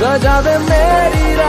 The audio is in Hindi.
सजा दे मेरी